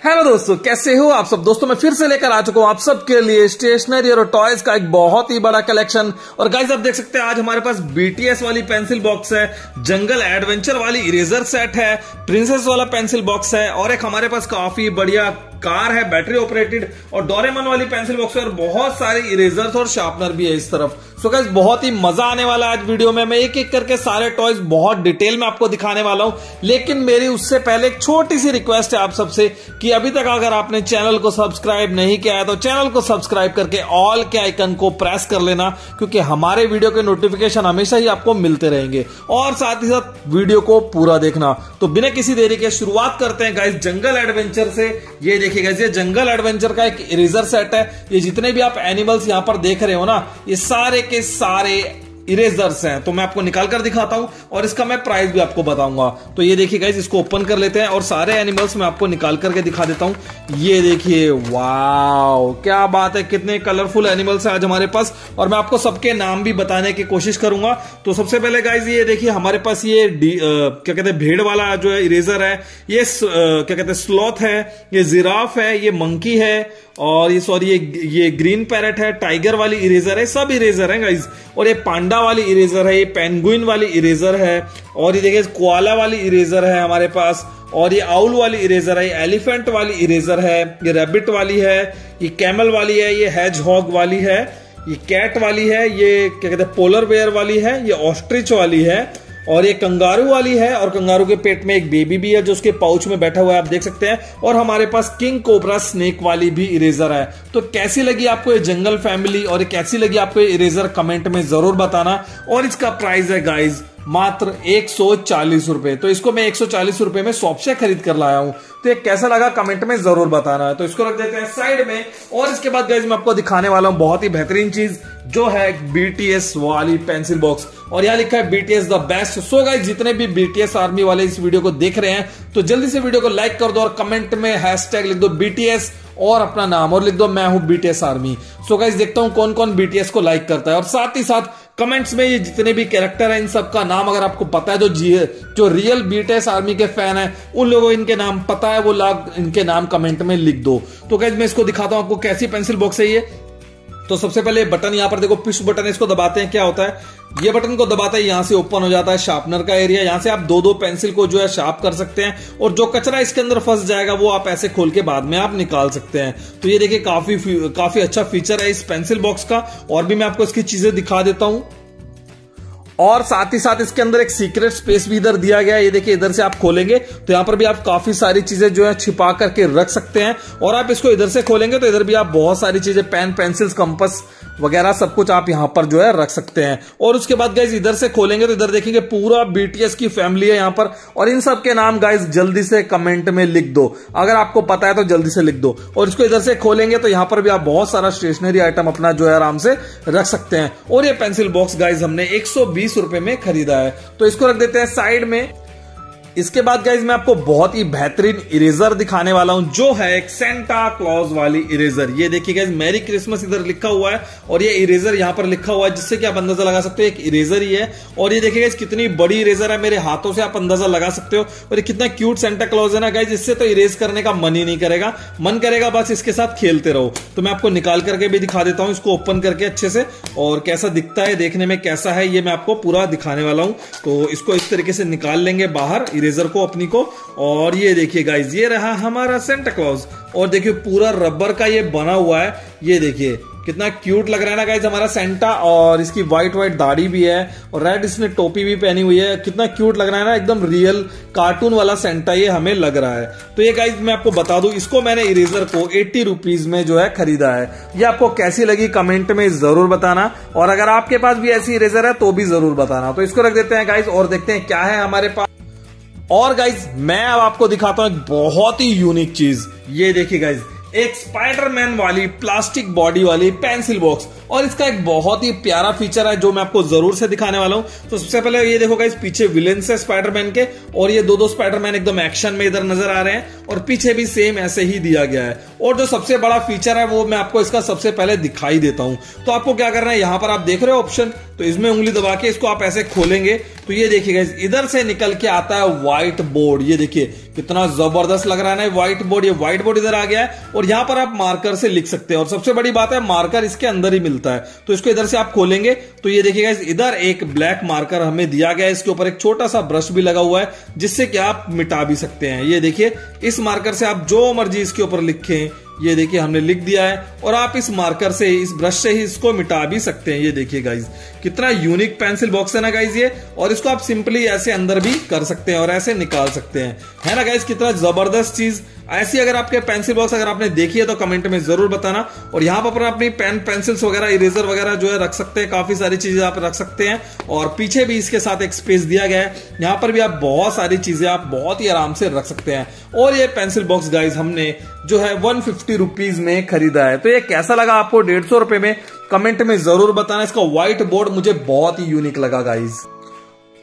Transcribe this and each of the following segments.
Hello दोस्तों, कैसे हो आप सब? दोस्तों, मैं फिर से लेकर आ चुका हूँ आप सबके लिए स्टेशनरी और टॉयज का एक बहुत ही बड़ा कलेक्शन। और गाइज़ आप देख सकते हैं, आज हमारे पास बीटीएस वाली पेंसिल बॉक्स है जंगल एडवेंचर वाली इरेजर सेट है प्रिंसेस वाला पेंसिल बॉक्स है, और एक हमारे पास काफ़ी बढ़िया कार है बैटरी ऑपरेटेड और डोरेमन वाली पेंसिल बॉक्स है, और बहुत सारे इरेजर्स और शार्पनर भी है इस तरफ़। सो so गाइस बहुत ही मज़ा आने वाला है आज वीडियो में। मैं एक एक करके सारे टॉयज बहुत डिटेल में आपको दिखाने वाला हूँ। लेकिन मेरी उससे पहले एक छोटी सी रिक्वेस्ट है आप सबसे कि अभी तक अगर आपने चैनल को सब्सक्राइब नहीं किया है तो चैनल को सब्सक्राइब करके ऑल के आइकन को प्रेस कर लेना, क्योंकि हमारे वीडियो के नोटिफिकेशन हमेशा ही आपको मिलते रहेंगे। और साथ ही साथ वीडियो को पूरा देखना। तो बिना किसी देरी के शुरुआत करते हैं गाइस जंगल एडवेंचर से। ये देखिए देखिएगा ये जंगल एडवेंचर का एक इरेजर सेट है। ये जितने भी आप एनिमल्स यहाँ पर देख रहे हो ना, ये सारे के सारे इरेजर्स हैं तो मैं आपको निकाल कर दिखाता हूँ और इसका मैं प्राइस भी आपको बताऊँगा। तो ये देखिए गाइज़ इसको ओपन कर लेते हैं और सारे एनिमल्स मैं आपको निकाल करके दिखा देता हूँ। ये देखिए वाओ क्या बात है कितने कलरफुल एनिमल्स हैं आज हमारे पास। और मैं आपको सबके नाम भी बताने की कोशिश करूँगा। तो सबसे पहले गाइज़ ये देखिए हमारे पास ये आ, क्या कहते हैं भेड़ वाला जो है इरेजर है ये आ, क्या कहते हैं स्लॉथ है ये जिराफ है ये मंकी है और ये सॉरी ये ये ग्रीन पैरेट है टाइगर वाली इरेजर है, सब इरेजर है गाइज़ और ये पांडा वाली इरेजर है, ये पेंगुइन वाली इरेजर है, और ये देखिए कोआला वाली इरेजर है हमारे पास, और ये आउल वाली इरेजर है, ये एलिफेंट वाली इरेजर है, ये रेबिट वाली है, ये कैमल वाली है, ये हैज़ हॉग वाली है, ये कैट वाली है, ये, क्या कहते हैं पोलर बेयर वाली है, ये ऑस्ट्रिच वाली है और ये कंगारू वाली है और कंगारू के पेट में एक बेबी भी है जो उसके पाउच में बैठा हुआ है, आप देख सकते हैं। और हमारे पास किंग कोबरा स्नेक वाली भी इरेजर है। तो कैसी लगी आपको ये जंगल फैमिली और कैसी लगी आपको ये इरेजर, कमेंट में ज़रूर बताना। और इसका प्राइस है गाइज़ मात्र एक सौ चालीस रुपए। तो इसको मैं एक सौ चालीस रुपए में शॉप से खरीद कर लाया हूँ। तो ये कैसा लगा कमेंट में ज़रूर बताना। है तो इसको रख देते हैं साइड में। और इसके बाद गाइज़ मैं आपको दिखाने वाला हूँ बहुत ही बेहतरीन चीज़। जो है बीटीएस वाली पेंसिल बॉक्स और यहाँ लिखा है BTS the best so guys जितने भी बीटीएस आर्मी वाले इस वीडियो को देख रहे हैं तो जल्दी से वीडियो को लाइक कर दो और कमेंट में हैशटैग लिख दो बीटीएस और अपना नाम और लिख दो, मैं हूँ बीटीएस आर्मी सो गाइज़ देखता हूँ कौन कौन बीटीएस को लाइक करता है। और साथ ही साथ कमेंट्स में ये जितने भी कैरेक्टर हैं, इन सब का नाम अगर आपको पता है, जो जी, जो रियल बीटीएस आर्मी के फ़ैन है, उन लोगों, इनके नाम पता है, वो लाग इनके नाम कमेंट में लिख दो। तो गाइज़ मैं इसको दिखाता हूँ, आपको कैसी पेंसिल बॉक्स है ये? तो सबसे पहले बटन यहाँ पर देखो पुश बटन इसको दबाते हैं, क्या होता है? ये बटन को दबाते हैं, यहाँ से ओपन हो जाता है शार्पनर का एरिया यहाँ से आप दो दो पेंसिल को जो है शार्प कर सकते हैं, और जो कचरा इसके अंदर फंस जाएगा, वो आप ऐसे खोल के बाद में आप निकाल सकते हैं। तो ये देखिए, काफ़ी काफ़ी अच्छा फीचर है इस पेंसिल बॉक्स का, और भी मैं आपको इसकी चीज़ें दिखा देता हूँ। और साथ ही साथ इसके अंदर एक सीक्रेट स्पेस भी इधर दिया गया है। ये देखिए, इधर से आप खोलेंगे तो यहाँ पर भी आप काफ़ी सारी चीज़ें जो है छिपा करके रख सकते हैं। और आप इसको इधर से खोलेंगे तो इधर भी आप बहुत सारी चीज़ें पेन पेंसिल्स कंपस वगैरह सब कुछ आप यहाँ पर जो है रख सकते हैं। और उसके बाद गाइज़ इधर से खोलेंगे तो इधर देखेंगे पूरा बीटीएस की फैमिली है यहाँ पर। और इन सब के नाम गाइज़ जल्दी से कमेंट में लिख दो। अगर आपको पता है तो जल्दी से लिख दो। और इसको इधर से खोलेंगे तो यहाँ पर भी आप बहुत सारा स्टेशनरी आइटम अपना जो है आराम से रख सकते हैं। और ये पेंसिल बॉक्स गाइज़ हमने एक सौ बीस रुपए में खरीदा है। तो इसको रख देते हैं साइड में। इसके बाद गाइज़ मैं आपको बहुत ही बेहतरीन इरेजर दिखाने वाला हूँ, जो है एक सेंटा क्लॉज वाली इरेजर ये देखिए गाइज़ मेरी क्रिसमस इधर लिखा हुआ है, और ये इरेजर यहाँ पर लिखा हुआ है, जिससे कि आप अंदाज़ा लगा सकते हो, एक इरेजर ही है। और ये देखिए गाइज़ कितनी बड़ी इरेजर है, मेरे हाथों से आप अंदाज़ा लगा सकते हो। और ये कितना क्यूट सेंटा क्लॉज है ना गाइज़ इससे तो इरेज करने का मन ही नहीं करेगा। मन करेगा बस इसके साथ खेलते रहो। तो मैं आपको निकाल करके भी दिखा देता हूँ, इसको ओपन करके अच्छे से, और कैसा दिखता है, देखने में कैसा है, ये मैं आपको पूरा दिखाने वाला हूँ। तो इसको इस तरीके से निकाल लेंगे बाहर इरेजर को, अपनी को। और ये देखिए गाइज़ ये रहा हमारा सेंटा क्लॉज और देखिए पूरा रबर का ये बना हुआ है। ये देखिए, कितना क्यूट लग रहा है ना गाइज़ हमारा सेंटा और इसकी व्हाइट व्हाइट दाढ़ी भी है। और रेड इसने टोपी भी पहनी हुई है। कितना क्यूट लग रहा है ना, एकदम रियल कार्टून वाला सेंटा ये हमें लग रहा है। तो ये गाइज़ मैं आपको बता दूँ, इसको मैंने इरेजर को एट्टी रुपीज़ में जो है खरीदा है। ये आपको कैसी लगी कमेंट में ज़रूर बताना। और अगर आपके पास भी ऐसी इरेजर है तो भी ज़रूर बताना। तो इसको रख देते हैं गाइज़ और देखते हैं क्या है हमारे पास। और गाइज़ मैं अब आपको दिखाता हूँ एक बहुत ही यूनिक चीज़। ये देखिए गाइज़ एक स्पाइडरमैन वाली प्लास्टिक बॉडी वाली पेंसिल बॉक्स और इसका एक बहुत ही प्यारा फीचर है जो मैं आपको ज़रूर से दिखाने वाला हूँ। तो सबसे पहले ये देखो इस पीछे विलेन है स्पाइडरमैन के, और ये दो दो स्पाइडरमैन एकदम एक्शन में इधर नज़र आ रहे हैं, और पीछे भी सेम ऐसे ही दिया गया है। और जो सबसे बड़ा फीचर है वो मैं आपको इसका सबसे पहले दिखाई देता हूँ। तो आपको क्या करना है, यहाँ पर आप देख रहे हो ऑप्शन तो इसमें उंगली दबा के इसको आप ऐसे खोलेंगे तो ये देखिएगा इधर से निकल के आता है व्हाइट बोर्ड ये देखिए, कितना ज़बरदस्त लग रहा है ना व्हाइट बोर्ड ये व्हाइट बोर्ड इधर आ गया है और यहाँ पर आप मार्कर से लिख सकते हैं। और सबसे बड़ी बात है मार्कर इसके अंदर ही मिलता है। तो इसको इधर से आप खोलेंगे तो ये देखिएगा इधर एक ब्लैक मार्कर हमें दिया गया है। इसके ऊपर एक छोटा सा ब्रश भी लगा हुआ है, जिससे कि आप मिटा भी सकते हैं। ये देखिए, इस मार्कर से आप जो मर्ज़ी इसके ऊपर लिखें ये देखिए हमने लिख दिया है और आप इस मार्कर से, इस ब्रश से ही इसको मिटा भी सकते हैं। ये देखिए गाइज़ कितना यूनिक पेंसिल बॉक्स है ना गाइज़ ये? और इसको आप सिंपली ऐसे अंदर भी कर सकते हैं और ऐसे निकाल सकते हैं। है ना गाइज़ कितना ज़बरदस्त चीज़। ऐसी अगर आपके पेंसिल बॉक्स अगर आपने देखी है तो कमेंट में ज़रूर बताना। और यहाँ पर अपनी पेन पेंसिल्स वगैरह इरेजर वगैरह जो है रख सकते हैं। काफ़ी सारी चीज़ें आप रख सकते हैं। और पीछे भी इसके साथ एक स्पेस दिया गया है। यहाँ पर भी आप बहुत सारी चीज़ें आप बहुत ही आराम से रख सकते हैं। और ये पेंसिल बॉक्स गाइज़ हमने जो है वन फिफ्टी में खरीदा है। तो ये कैसा लगा आपको? डेढ़ सौ रुपए में? कमेंट में ज़रूर बताना। इसका व्हाइट बोर्ड मुझे बहुत ही यूनिक लगा गाइज़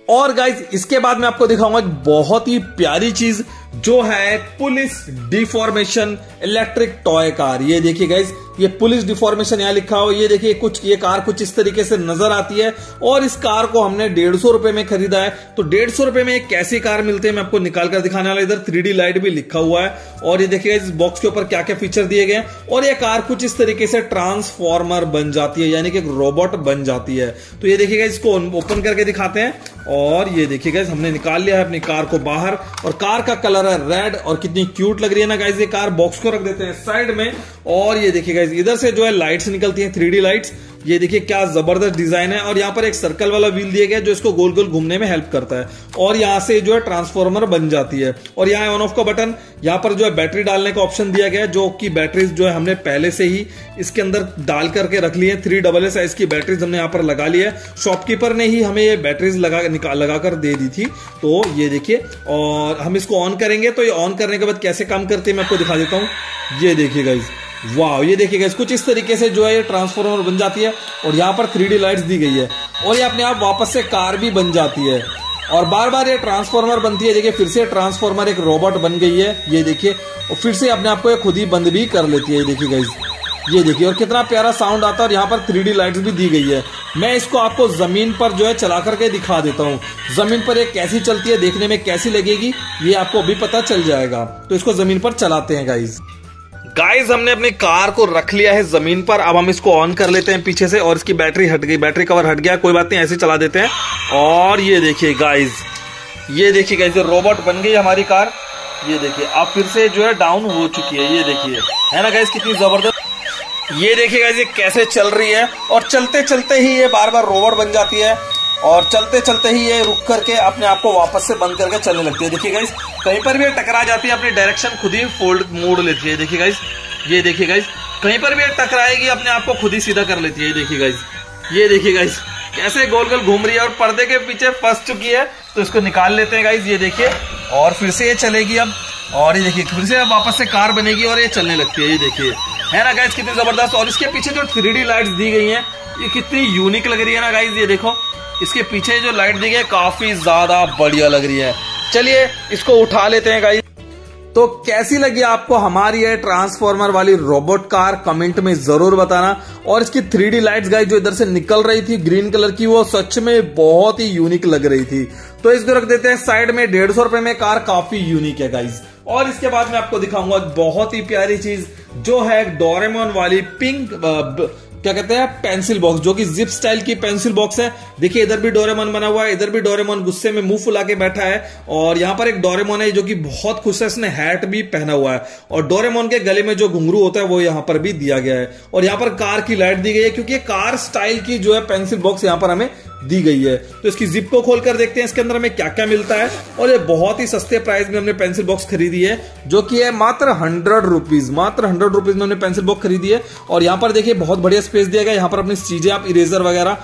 और गाइज़ इसके बाद मैं आपको दिखाऊँगा एक बहुत ही प्यारी चीज़। जो है police deformation electric toy car. ये देखिए गाइज़ ये पुलिस डिफॉर्मेशन यहाँ लिखा हो। ये देखिए कुछ, ये कार कुछ इस तरीके से नज़र आती है और इस कार को हमने डेढ़ सौ रुपए में खरीदा है। तो डेढ़ सौ रुपए में एक कैसी कार मिलती है मैं आपको निकाल कर दिखाने वाला इधर थ्री लाइट भी लिखा हुआ है और ये देखिएगा इस बॉक्स के ऊपर क्या क्या फीचर दिए गए और ये कार कुछ इस तरीके से ट्रांसफॉर्मर बन जाती है, यानी कि एक रोबोट बन जाती है। तो ये देखिएगा इसको ओपन करके दिखाते हैं। और ये देखिएगा हमने निकाल लिया है अपनी कार को बाहर और कार का कलर है रेड और कितनी क्यूट लग रही है ना गाइज़ ये कार बॉक्स को रख देते हैं? साइड में, और ये देखिए गाइज़ इधर से जो है लाइट्स निकलती है थ्री लाइट्स ये देखिए क्या ज़बरदस्त डिज़ाइन है और यहाँ पर एक सर्कल वाला व्हील दिया गया जो इसको गोल गोल घूमने में हेल्प करता है और यहाँ से जो है ट्रांसफॉर्मर बन जाती है और यहाँ ऑन ऑफ़ का बटन, यहाँ पर जो है बैटरी डालने का ऑप्शन दिया गया है, जो कि बैटरीज जो है हमने पहले से ही इसके अंदर डाल करके रख ली है। थ्री डबल ए साइज़ की बैटरीज हमने यहाँ पर लगा ली है। शॉपकीपर ने ही हमें ये बैटरीज लगा लगा कर दे दी थी। तो ये देखिए, और हम इसको ऑन करेंगे। तो ये ऑन करने के बाद कैसे काम करते हैं मैं आपको दिखा देता हूँ। ये देखिए गाइज़ वाह, ये देखिएगा कुछ इस तरीके से जो है ये ट्रांसफॉर्मर बन जाती है और यहाँ पर थ्री डी लाइट्स दी गई है और ये अपने आप वापस से कार भी बन जाती है। और बार बार ये ट्रांसफॉर्मर बनती है, देखिए, फिर से ट्रांसफॉर्मर एक रोबोट बन गई है, ये देखिए, और फिर से अपने आप को ये खुद ही बंद भी कर लेती है, ये देखिएगा ये देखिए, और कितना प्यारा साउंड आता है और यहाँ पर थ्री डी लाइट्स भी दी गई है। मैं इसको आपको ज़मीन पर जो है चला करके दिखा देता हूँ। ज़मीन पर ये कैसी चलती है, देखने में कैसी लगेगी, ये आपको अभी पता चल जाएगा। तो इसको ज़मीन पर चलाते हैं गाइज़ गाइस हमने अपनी कार को रख लिया है ज़मीन पर। अब हम इसको ऑन कर लेते हैं पीछे से और इसकी बैटरी हट गई। बैटरी कवर हट गया। कोई बात नहीं, ऐसे चला देते हैं। और ये देखिए गाइस ये देखिए गाइस रोबोट बन गई हमारी कार। ये देखिए, अब फिर से जो है डाउन हो चुकी है। ये देखिए, है ना गाइस कितनी ज़बरदस्त। ये देखिए गाइस ये कैसे चल रही है। और चलते चलते ही ये बार बार रोबोट बन जाती है। और चलते चलते ही ये रुक करके अपने आप को वापस से बंद करके चलने लगती है। देखिए गाइस कहीं पर भी टकरा जाती है, अपनी डायरेक्शन खुद ही फोल्ड मोड़ लेती है। देखिए गाइस ये देखिए गाइस कहीं पर भी टकराएगी, अपने आप को खुद ही सीधा कर लेती है। देखिए गाइस ये देखिए गाइस कैसे गोल गोल घूम रही है और पर्दे के पीछे फंस चुकी है। तो इसको निकाल लेते हैं गाइस ये देखिए, और फिर से ये चलेगी अब, और ये देखिए, फिर से वापस से कार बनेगी और ये चलने लगती है। ये देखिए है ना गाइज़ कितनी ज़बरदस्त और इसके पीछे जो थ्री लाइट्स दी गई हैं, ये कितनी यूनिक लग रही है ना गाइज़ ये देखो। इसके पीछे जो लाइट दी गई है, काफ़ी ज़्यादा बढ़िया लग रही है। चलिए, इसको उठा लेते हैं गाइज़ तो कैसी लगी आपको हमारी ये ट्रांसफॉर्मर वाली रोबोट कार कमेंट में ज़रूर बताना। और इसकी थ्री डी गाइस जो इधर से निकल रही थी ग्रीन कलर की, वो सच में बहुत ही यूनिक लग रही थी। तो इसको रख देते हैं साइड में, डेढ़ सौ रुपए में कार काफ़ी यूनिक है गाइज़ और इसके बाद मैं आपको दिखाऊँगा, बहुत ही प्यारी चीज़ जो है डोरेमोन वाली पिंक क्या कहते हैं, पेंसिल बॉक्स जो कि जिप स्टाइल की पेंसिल बॉक्स है। देखिए, इधर भी डोरेमोन बना हुआ है, इधर भी डोरेमोन गुस्से में मुँह फुला के बैठा है। और यहाँ पर एक डोरेमोन है जो कि बहुत खुश है, इसने हैट भी पहना हुआ है। और डोरेमोन के गले में जो घुंगरू होता है, वो यहाँ पर भी दिया गया है। और यहाँ पर कार की लाइट दी गई है, क्योंकि कार स्टाइल की जो है पेंसिल बॉक्स यहाँ पर हमें दी गई है। तो इसकी जिप को खोलकर देखते हैं इसके अंदर हमें क्या क्या मिलता है। और ये बहुत ही सस्ते प्राइस में हमने पेंसिल बॉक्स खरीदी है, जो कि है मात्र हंड्रेड रुपीज़ मात्र हंड्रेड रुपीज़ में हमने पेंसिल बॉक्स खरीदी है। और यहाँ पर देखिए बहुत बढ़िया स्पेस दिया गया यहाँ पर अपनी चीज़ें आप इरेजर वगैरह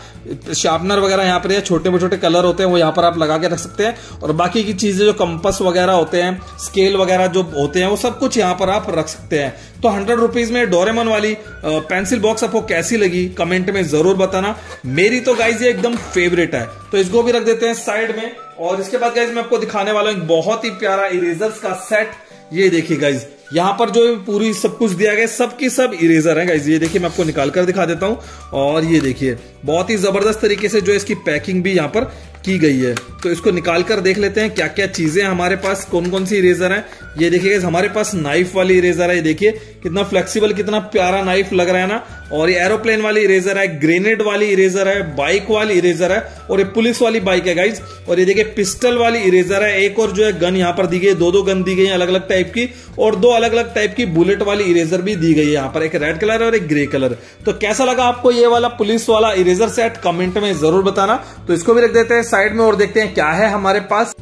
शार्पनर वगैरह यहाँ पर या छोटे छोटे कलर होते हैं, वो यहाँ पर आप लगा के रख सकते हैं। और बाकी की चीज़ें जो कंपस वगैरह होते हैं, स्केल वगैरह जो होते हैं, वो सब कुछ यहाँ पर आप रख सकते हैं। तो हंड्रेड रुपीज़ में डोरेमन वाली पेंसिल बॉक्स आपको कैसी लगी कमेंट में ज़रूर बताना। मेरी तो गाइज़ ये एकदम फेवरेट है। तो इसको भी रख देते हैं साइड में। और इसके बाद गाइज़ मैं आपको दिखाने वाला हूँ बहुत ही प्यारा इरेजर्स का सेट ये देखिए गाइज़ यहाँ पर जो पूरी सब कुछ दिया गया सब की सब इरेजर है ये देखिए मैं आपको निकाल कर दिखा देता हूँ। और ये देखिए, बहुत ही ज़बरदस्त तरीके से जो इसकी पैकिंग भी यहाँ पर की गई है। तो इसको निकाल कर देख लेते हैं क्या क्या चीज़ें हमारे पास कौन कौन सी इरेजर है। ये देखिए हमारे पास नाइफ वाली इरेजर है, ये देखिए। कितना फ्लेक्सिबल कितना प्यारा नाइफ लग रहा है ना। और ये एरोप्लेन वाली इरेजर है ग्रेनेड वाली इरेजर है बाइक वाली इरेजर है, और ये पुलिस वाली बाइक है गाइज़ और ये देखिए पिस्टल वाली इरेजर है। एक और जो है गन यहाँ पर दी गई दो दो गन दी गई है अलग अलग टाइप की, और दो अलग अलग टाइप की बुलेट वाली इरेजर भी दी गई है यहाँ पर। एक रेड कलर और एक ग्रे कलर तो कैसा लगा आपको ये वाला पुलिस वाला इरेजर सेट कमेंट में ज़रूर बताना। तो इसको भी रख देते हैं। साइड में और देखते हैं क्या है हमारे पास।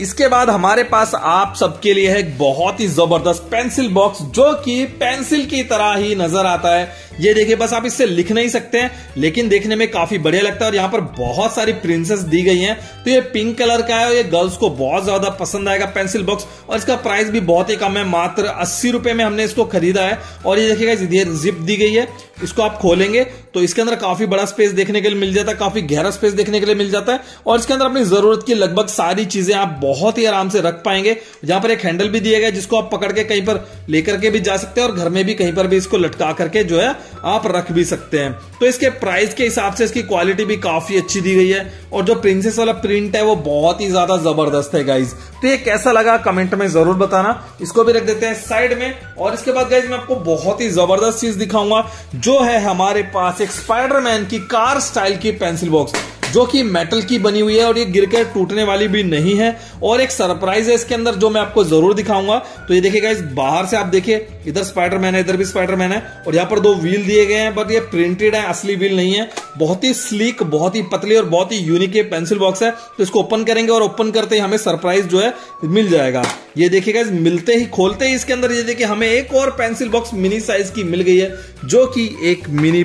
इसके बाद हमारे पास आप सबके लिए है एक बहुत ही ज़बरदस्त पेंसिल बॉक्स, जो कि पेंसिल की तरह ही नज़र आता है। ये देखिए, बस आप इससे लिख नहीं सकते हैं, लेकिन देखने में काफ़ी बढ़िया लगता है और यहाँ पर बहुत सारी प्रिंसेस दी गई हैं। तो ये पिंक कलर का है और ये गर्ल्स को बहुत ज़्यादा पसंद आएगा पेंसिल बॉक्स और इसका प्राइस भी बहुत ही कम है, मात्र अस्सी रुपए में हमने इसको खरीदा है। और ये देखिएगा ये जिप दी गई है, इसको आप खोलेंगे तो इसके अंदर काफ़ी बड़ा स्पेस देखने के लिए मिल जाता है, काफ़ी गहरा स्पेस देखने के लिए मिल जाता है। और इसके अंदर अपनी ज़रूरत की लगभग सारी चीज़ें आप बहुत ही आराम से रख पाएँगे। जहाँ पर एक हैंडल भी दिया गया जिसको आप पकड़ के कहीं पर लेकर के भी जा सकते हैं और घर में भी कहीं पर भी इसको लटका करके जो है आप रख भी सकते हैं। तो इसके प्राइस के हिसाब से इसकी क्वालिटी भी काफ़ी अच्छी दी गई है। और जो प्रिंसेस वाला प्रिंट है, वो बहुत ही ज़्यादा ज़बरदस्त है गाइज़ तो ये कैसा लगा कमेंट में ज़रूर बताना। इसको भी रख देते हैं साइड में। और इसके बाद गाइज़ मैं आपको बहुत ही ज़बरदस्त चीज़ दिखाऊँगा, जो है हमारे पास एक स्पाइडरमैन की कार स्टाइल की पेंसिल बॉक्स जो कि मेटल की बनी हुई है और ये गिरकर टूटने वाली भी नहीं है। और एक सरप्राइज़ है इसके अंदर जो मैं आपको ज़रूर दिखाऊँगा। तो ये देखिएगा इस बाहर से आप देखिए, इधर स्पाइडरमैन है, इधर भी स्पाइडरमैन है। और यहाँ पर दो व्हील दिए गए हैं बट ये प्रिंटेड है, असली व्हील नहीं है। बहुत ही स्लीक बहुत ही पतली और बहुत ही यूनिक पेंसिल बॉक्स है। तो इसको ओपन करेंगे और ओपन करते ही हमें सरप्राइज़ जो है मिल जाएगा। ये देखिएगा मिलते ही, खोलते ही इसके अंदर ये देखिए हमें एक और पेंसिल बॉक्स मिनी साइज़ की मिल गई है, जो कि एक मिनी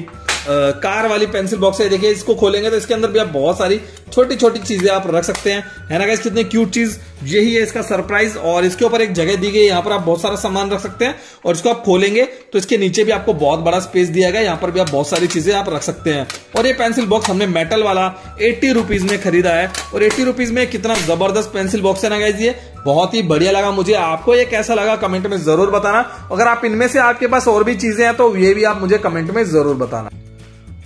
कार वाली पेंसिल बॉक्स है, देखिए, इसको खोलेंगे तो इसके अंदर भी आप बहुत सारी छोटी छोटी चीज़ें आप रख सकते हैं। है ना गाइस कितनी क्यूट चीज़। यही है इसका सरप्राइज़ और इसके ऊपर एक जगह दी गई यहाँ पर आप बहुत सारा सामान रख सकते हैं और इसको आप खोलेंगे तो इसके नीचे भी आपको बहुत बड़ा स्पेस दिया गया यहाँ पर भी आप बहुत सारी चीज़ें आप रख सकते हैं। और ये पेंसिल बॉक्स हमने मेटल वाला एट्टी रुपीज़ में खरीदा है और एट्टी रुपीज़ में कितना ज़बरदस्त पेंसिल बॉक्स है ना गाइज़ ये बहुत ही बढ़िया लगा मुझे। आपको ये कैसा लगा कमेंट में ज़रूर बताना। अगर आप इनमें से आपके पास और भी चीज़ें हैं तो ये भी आप मुझे कमेंट में ज़रूर बताना।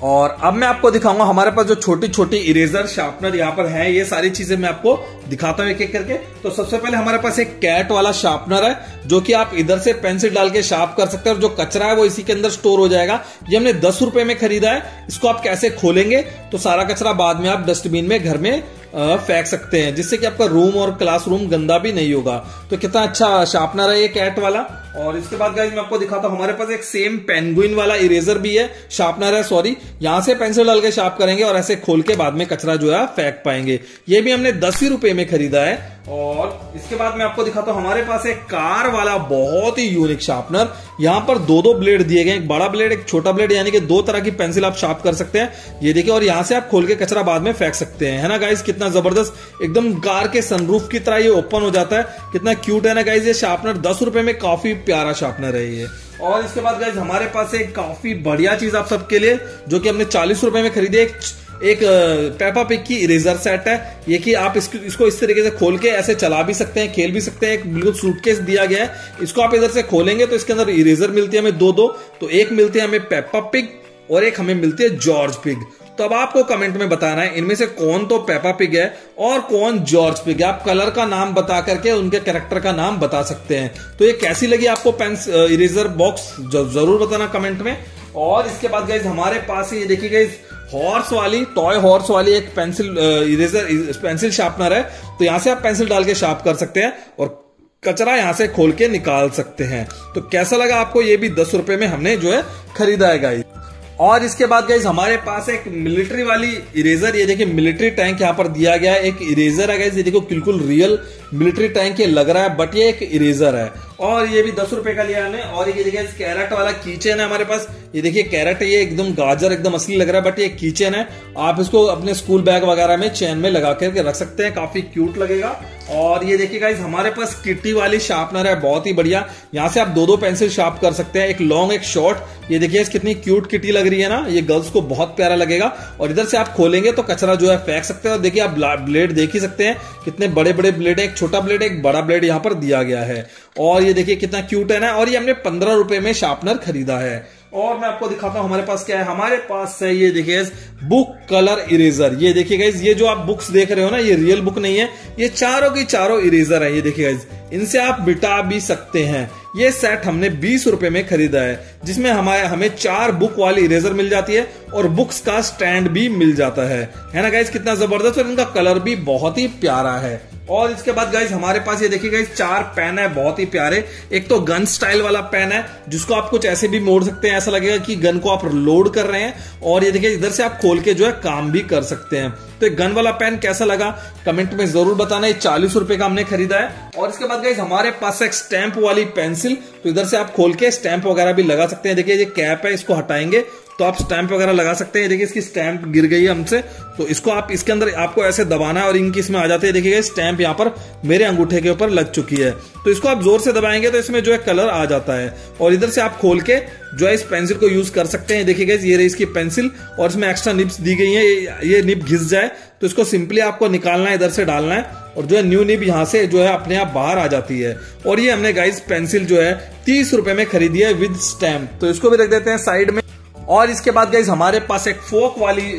और अब मैं आपको दिखाऊँगा हमारे पास जो छोटी छोटी इरेजर शार्पनर यहाँ पर है, ये सारी चीज़ें मैं आपको दिखाता हूँ एक एक करके। तो सबसे पहले हमारे पास एक कैट वाला शार्पनर है, जो कि आप इधर से पेंसिल डाल के शार्प कर सकते हैं और जो कचरा है वो इसी के अंदर स्टोर हो जाएगा। ये हमने दस रुपए में खरीदा है, इसको आप कैसे खोलेंगे? तो सारा कचरा बाद में आप डस्टबिन में, घर में फेंक सकते हैं, जिससे कि आपका रूम और क्लासरूम गंदा भी नहीं होगा। तो कितना अच्छा शार्पनर है ये कैट वाला। और इसके बाद गाइज़ मैं आपको दिखाता हूँ, हमारे पास एक सेम पेनगुइन वाला इरेजर भी है। शार्पनर है सॉरी यहाँ से पेंसिल डाल के शार्प करेंगे और ऐसे खोल के बाद में कचरा जो है फेंक पाएँगे। ये भी हमने दस ही रुपए में खरीदा है। और इसके बाद मैं आपको दिखाता हूँ, हमारे पास एक कार वाला बहुत ही यूनिक शार्पनर यहाँ पर दो दो ब्लेड दिए गए, एक बड़ा ब्लेड एक छोटा ब्लेड यानी कि दो तरह की पेंसिल आप शार्प कर सकते हैं। ये देखिए, और यहाँ से आप खोल के कचरा बाद में फेंक सकते हैं। है ना गाइज़ कितना ज़बरदस्त, एकदम कार के सनरूफ की तरह ये ओपन हो जाता है। कितना क्यूट है ना गाइज़ ये शार्पनर दस रुपए में काफ़ी प्यारा शार्पनर है ये। और इसके बाद गाइज़ हमारे पास एक काफ़ी बढ़िया चीज़ आप सबके लिए, जो कि हमने चालीस रुपए में खरीदी एक एक पेपा पिक की इरेजर सेट है। ये कि आप इसको इसको इस तरीके से खोल के ऐसे चला भी सकते हैं, खेल भी सकते हैं, एक बिल्कुल सूटकेस दिया गया है। इसको आप इधर से खोलेंगे तो इसके अंदर इरेजर मिलती है हमें दो दो। तो एक मिलती है हमें पेपा पिग और एक हमें मिलती है जॉर्ज पिग तो अब आपको कमेंट में बताना है, इनमें से कौन तो पेपा पिग है और कौन जॉर्ज पिग है? आप कलर का नाम बता करके उनके कैरेक्टर का नाम बता सकते हैं। तो ये कैसी लगी आपको पेंस इरेजर बॉक्स ज़रूर बताना कमेंट में। और इसके बाद गाइज़ हमारे पास ये देखिए गाइज़ हॉर्स वाली टॉय हॉर्स वाली एक पेंसिल इरेजर पेंसिल शार्पनर है तो यहाँ से आप पेंसिल डाल के शार्प कर सकते हैं और कचरा यहाँ से खोल के निकाल सकते हैं। तो कैसा लगा आपको ये भी दस रुपए में हमने जो है खरीदा है गाइस और इसके बाद गाइज़ हमारे पास एक मिलिट्री वाली इरेजर ये देखिए मिलिट्री टैंक यहाँ पर दिया गया है। एक इरेजर है गाइज़ ये देखो बिल्कुल रियल मिलिट्री टैंक ये लग रहा है बट ये एक इरेजर है। और ये भी दस रुपए का लिया हमने। और ये देखिए कैरेट वाला कीचेन है हमारे पास। ये देखिए कैरेट ये एकदम गाजर, एकदम असली लग रहा है बट ये कीचेन है। आप इसको अपने स्कूल बैग वगैरह में चैन में लगा करके रख सकते हैं। काफ़ी क्यूट लगेगा। और ये देखिए गाइज़ हमारे पास किट्टी वाली शार्पनर है, बहुत ही बढ़िया। यहाँ से आप दो दो पेंसिल शार्प कर सकते हैं, एक लॉन्ग एक शॉर्ट ये देखिए कितनी क्यूट किटी लग रही है ना, ये गर्ल्स को बहुत प्यारा लगेगा। और इधर से आप खोलेंगे तो कचरा जो है फेंक सकते हैं। और देखिए, आप ब्लेड देख ही सकते हैं, कितने बड़े बड़े ब्लेड है। एक छोटा ब्लेड एक बड़ा ब्लेड यहाँ पर दिया गया है। और ये देखिए, कितना क्यूट है ना, और ये हमने पंद्रह रुपए में शार्पनर खरीदा है। और मैं आपको दिखाता हूँ, हमारे पास क्या है? हमारे पास है ये देखिए बुक कलर इरेजर ये देखिए गाइज़ ये जो आप बुक्स देख रहे हो ना, ये रियल बुक नहीं है, ये चारों की चारों इरेजर है, ये देखिए गाइज़ इनसे आप बिटा भी सकते हैं। ये सेट हमने बीस रुपए में खरीदा है, जिसमें हमारे, हमें चार बुक वाली इरेजर मिल जाती है और बुक्स का स्टैंड भी मिल जाता है। है ना गाइज़ कितना ज़बरदस्त और इनका कलर भी बहुत ही प्यारा है। और इसके बाद गाइज़ हमारे पास ये देखिए गाइज़ चार पेन है, बहुत ही प्यारे। एक तो गन स्टाइल वाला पेन है, जिसको आप कुछ ऐसे भी मोड़ सकते हैं, ऐसा लगेगा कि गन को आप लोड कर रहे हैं, और ये देखिए, इधर से आप खोल के जो है काम भी कर सकते हैं। तो गन वाला पेन कैसा लगा? कमेंट में ज़रूर बताना, ये चालीस रुपए का हमने खरीदा है। और इसके बाद गाइज़ हमारे पास एक स्टैंप वाली पेंसिल तो इधर से आप खोल के स्टैंप वगैरह भी लगा सकते हैं। देखिए, ये कैप है, इसको हटाएँगे तो आप स्टैंप वगैरह लगा सकते हैं। देखिए, इसकी स्टैंप गिर गई है हमसे। तो इसको आप, इसके अंदर आपको ऐसे दबाना है और इनकी इसमें आ जाते हैं। देखिए स्टैंप यहाँ पर मेरे अंगूठे के ऊपर लग चुकी है। तो इसको आप ज़ोर से दबाएँगे तो इसमें जो है कलर आ जाता है। और इधर से आप खोल के जो है इस पेंसिल को यूज़ कर सकते हैं। देखिए ये रही इसकी पेंसिल और इसमें एक्स्ट्रा निब्स दी गई है। ये निब घिस जाए तो इसको सिंपली आपको निकालना है, इधर से डालना है और जो है न्यू निब यहाँ से जो है अपने आप बाहर आ जाती है। और ये हमने गाइस पेंसिल जो है तीस रुपए में खरीदी है विद स्टैम्प तो इसको भी रख देते हैं साइड में। और इसके बाद गाइज़ हमारे पास एक फोक वाली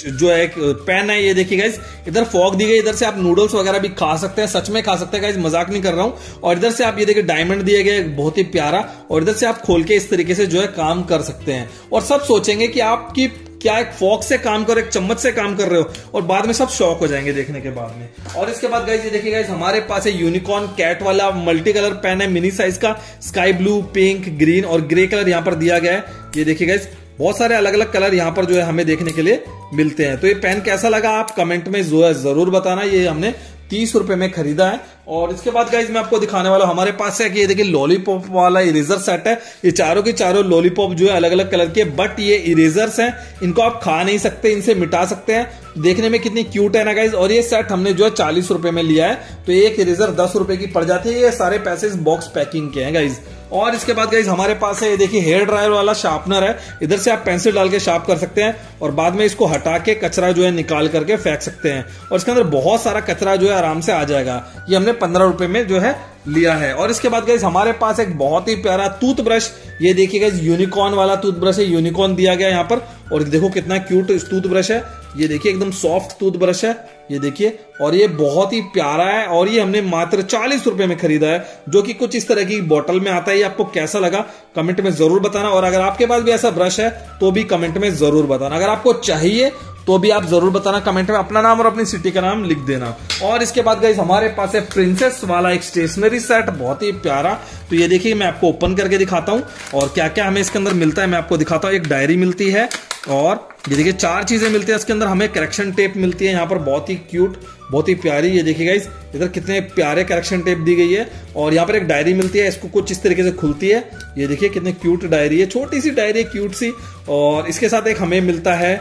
जो है पैन है ये देखिए गाइज़ इधर फोक दी गई, इधर से आप नूडल्स वगैरह भी खा सकते हैं, सच में खा सकते हैं गाइज़ मज़ाक नहीं कर रहा हूँ। और इधर से आप ये देखिए डायमंड दिए गए बहुत ही प्यारा, और इधर से आप खोल के इस तरीके से जो है काम कर सकते हैं। और सब सोचेंगे कि आपकी क्या एक फॉक से काम कर एक चम्मच से काम कर रहे हो? और बाद में सब शौक हो जाएँगे देखने के बाद में। और इसके बाद गाइज़ ये देखिए गाइज़ हमारे पास है यूनिकॉर्न कैट वाला मल्टी कलर पेन है मिनी साइज़ का। स्काई ब्लू पिंक ग्रीन और ग्रे कलर यहाँ पर दिया गया है। ये देखिए गाइज़ बहुत सारे अलग अलग कलर यहाँ पर जो है हमें देखने के लिए मिलते हैं। तो ये पेन कैसा लगा आप कमेंट में जो है ज़रूर बताना। ये हमने तीस रुपए में खरीदा है। और इसके बाद गाइज़ मैं आपको दिखाने वाला हूँ, हमारे पास है कि ये देखिए लॉलीपॉप वाला इरेजर सेट है। ये चारों के चारों लॉलीपॉप जो है अलग अलग कलर के बट ये इरेजर्स हैं। इनको आप खा नहीं सकते, इनसे मिटा सकते हैं। देखने में कितनी क्यूट है ना गाइज़ और ये सेट हमने जो है चालीस रुपए में लिया है। तो एक इरेजर दस रुपए की पड़ जाती है। ये सारे पैसे इस बॉक्स पैकिंग के हैं गाइज़ और इसके बाद गाइज़ हमारे पास है, ये देखिए हेयर ड्रायर वाला शार्पनर है। इधर से आप पेंसिल डाल के शार्प कर सकते हैं और बाद में इसको हटा के कचरा जो है निकाल करके फेंक सकते हैं। और इसके अंदर बहुत सारा कचरा जो है आराम से आ जाएगा। ये हमने पंद्रह रुपए में जो है लिया है। और इसके बाद गाइज़ हमारे पास एक बहुत ही प्यारा टूथ ब्रश ये देखिए गाइज़ यूनिकॉर्न वाला टूथ ब्रश है यूनिकॉर्न दिया गया यहाँ पर। और देखो कितना क्यूट टूथ ब्रश है। ये देखिए, एकदम सॉफ्ट टूथ ब्रश है। ये देखिए, और ये बहुत ही प्यारा है। और ये हमने मात्र चालीस रुपए में खरीदा है, जो कि कुछ इस तरह की बोतल में आता है। ये आपको कैसा लगा कमेंट में ज़रूर बताना। और अगर आपके पास भी ऐसा ब्रश है तो भी कमेंट में ज़रूर बताना। अगर आपको चाहिए तो भी आप ज़रूर बताना कमेंट में अपना नाम और अपनी सिटी का नाम लिख देना। और इसके बाद गाइज़ हमारे पास है प्रिंसेस वाला एक स्टेशनरी सेट बहुत ही प्यारा। तो ये देखिए, मैं आपको ओपन करके दिखाता हूँ। और क्या क्या हमें इसके अंदर मिलता है, मैं आपको दिखाता हूँ। एक डायरी मिलती है और ये देखिए, चार चीज़ें मिलती है इसके अंदर। हमें करेक्शन टेप मिलती है यहाँ पर, बहुत ही क्यूट बहुत ही प्यारी। ये देखिएगा इस इधर कितने प्यारे करेक्शन टेप दी गई है। और यहाँ पर एक डायरी मिलती है, इसको कुछ इस तरीके से खुलती है। ये देखिए, कितने क्यूट डायरी है। छोटी सी डायरी है क्यूट सी। और इसके साथ एक हमें मिलता है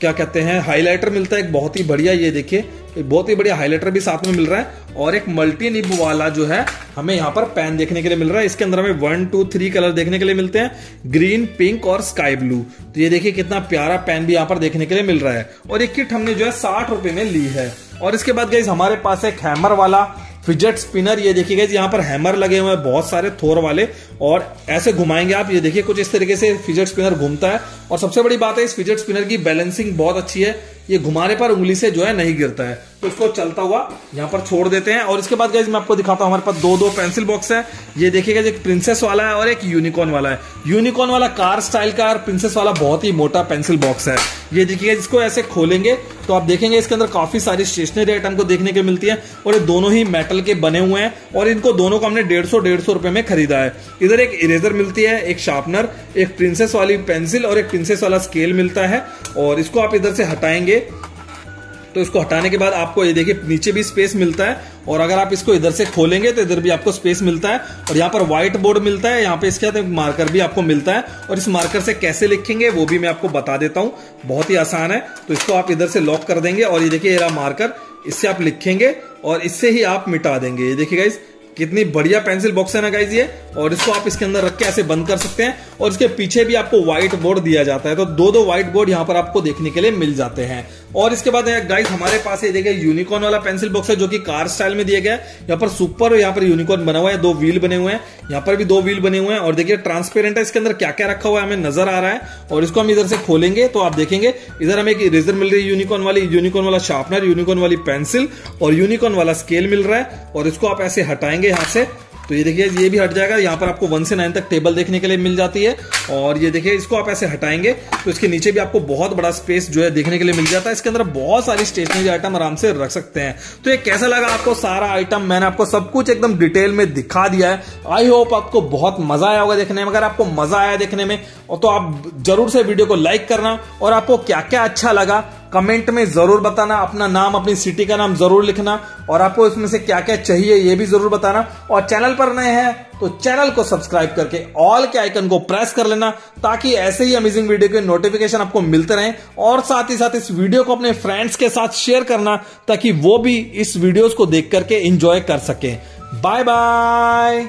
क्या कहते हैं हाइलाइटर मिलता है, एक बहुत ही बढ़िया, ये देखिए, एक बहुत ही बढ़िया हाइलाइटर भी साथ में मिल रहा है और एक मल्टी निब वाला जो है, हमें यहाँ पर पेन देखने के लिए मिल रहा है। इसके अंदर हमें वन टू थ्री कलर देखने के लिए मिलते हैं ग्रीन पिंक और स्काई ब्लू तो ये देखिए कितना प्यारा पेन भी यहाँ पर देखने के लिए मिल रहा है। और एक किट हमने जो है साठ रुपए में ली है। और इसके बाद गई हमारे पास एक हैमर वाला फिजेट स्पिनर ये देखिए गाइज़ यहाँ पर हैमर लगे हुए हैं, बहुत सारे थोर वाले, और ऐसे घुमाएँगे आप, ये देखिए कुछ इस तरीके से फिजेट स्पिनर घूमता है। और सबसे बड़ी बात है, इस फिजेट स्पिनर की बैलेंसिंग बहुत अच्छी है। ये घुमाने पर उंगली से जो है नहीं गिरता है। तो इसको चलता हुआ यहाँ पर छोड़ देते हैं। और इसके बाद गाइज़ मैं आपको दिखाता हूँ, हमारे पास दो दो पेंसिल बॉक्स है। ये देखिएगा एक प्रिंसेस वाला है और एक यूनिकॉर्न वाला है। यूनिकॉर्न वाला कार स्टाइल का और प्रिंसेस वाला बहुत ही मोटा पेंसिल बॉक्स है। ये देखिएगा जिसको ऐसे खोलेंगे तो आप देखेंगे इसके अंदर काफ़ी सारी स्टेशनरी आइटम को देखने को मिलती है और ये दोनों ही मेटल के बने हुए हैं और इनको दोनों को हमने डेढ़ सौ डेढ़ सौ रुपए में खरीदा है। इधर एक इरेजर मिलती है, एक शार्पनर एक प्रिंसेस वाली पेंसिल और एक प्रिंसेस वाला स्केल मिलता है। और इसको आप इधर से हटाएँगे तो इसको हटाने के बाद आपको ये देखिए, नीचे भी स्पेस मिलता है और अगर आप इसको इधर से खोलेंगे तो इधर भी आपको स्पेस मिलता है और यहाँ पर व्हाइट बोर्ड मिलता है, यहाँ पे इसके साथ मार्कर भी आपको मिलता है और इस मार्कर से कैसे लिखेंगे वो भी मैं आपको बता देता हूँ, बहुत ही आसान है तो इसको आप इधर से लॉक कर देंगे और ये देखिए ये मार्कर इससे आप लिखेंगे और इससे ही आप मिटा देंगे, ये देखिएगा इस कितनी बढ़िया पेंसिल बॉक्स है ना गाइज़ ये? और इसको आप इसके अंदर रख के ऐसे बंद कर सकते हैं और इसके पीछे भी आपको व्हाइट बोर्ड दिया जाता है। तो दो दो व्हाइट बोर्ड यहाँ पर आपको देखने के लिए मिल जाते हैं। और इसके बाद गाइज़ हमारे पास ये देखिए यूनिकॉर्न वाला पेंसिल बॉक्स है जो कि कार स्टाइल में दिया गया है। यहाँ पर सुपर यहाँ पर यूनिकॉर्न बना हुआ है। दो व्हील बने हुए हैं। यहाँ पर भी दो व्हील बने हुए हैं। और देखिए ट्रांसपेरेंट है। इसके अंदर क्या क्या रखा हुआ है हमें नज़र आ रहा है। और इसको हम इधर से खोलेंगे तो आप देखेंगे, इधर हमें एक इरेजर मिल रही है यूनिकॉर्न वाली। यूनिकॉर्न वाला शार्पनर यूनिकॉर्न वाली पेंसिल और यूनिकॉर्न वाला स्केल मिल रहा है। और इसको आप ऐसे हटाएँगे यहाँ से। तो ये देखिए, ये भी हट जाएगा। यहाँ पर आपको वन से नाइन तक टेबल देखने के लिए मिल जाती है। और ये देखिए, इसको आप ऐसे हटाएँगे तो इसके नीचे भी आपको बहुत बड़ा स्पेस जो है देखने के लिए मिल जाता है। इसके अंदर बहुत सारी स्टेशनरी आइटम आराम से रख सकते हैं। तो ये कैसा लगा आपको सारा आइटम मैंने आपको सब कुछ एकदम डिटेल में दिखा दिया है। आई होप आपको बहुत मज़ा आया होगा देखने में। अगर आपको मज़ा आया देखने में तो आप ज़रूर से वीडियो को लाइक करना। और आपको क्या क्या अच्छा लगा कमेंट में ज़रूर बताना, अपना नाम, अपनी सिटी का नाम ज़रूर लिखना और आपको इसमें से क्या क्या चाहिए ये भी ज़रूर बताना। और चैनल पर नए हैं तो चैनल को सब्सक्राइब करके ऑल के आइकन को प्रेस कर लेना ताकि ऐसे ही अमेजिंग वीडियो के नोटिफिकेशन आपको मिलते रहे और साथ ही साथ इस वीडियो को अपने फ्रेंड्स के साथ शेयर करना ताकि वो भी इस वीडियोस को देख करके इंजॉय कर सके। Bye bye